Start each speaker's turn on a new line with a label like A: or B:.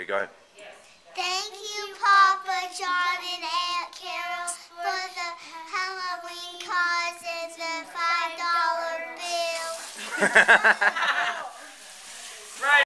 A: Okay, go ahead.
B: Thank you, Papa John and Aunt Carol, for the Halloween cards and the five dollar bill.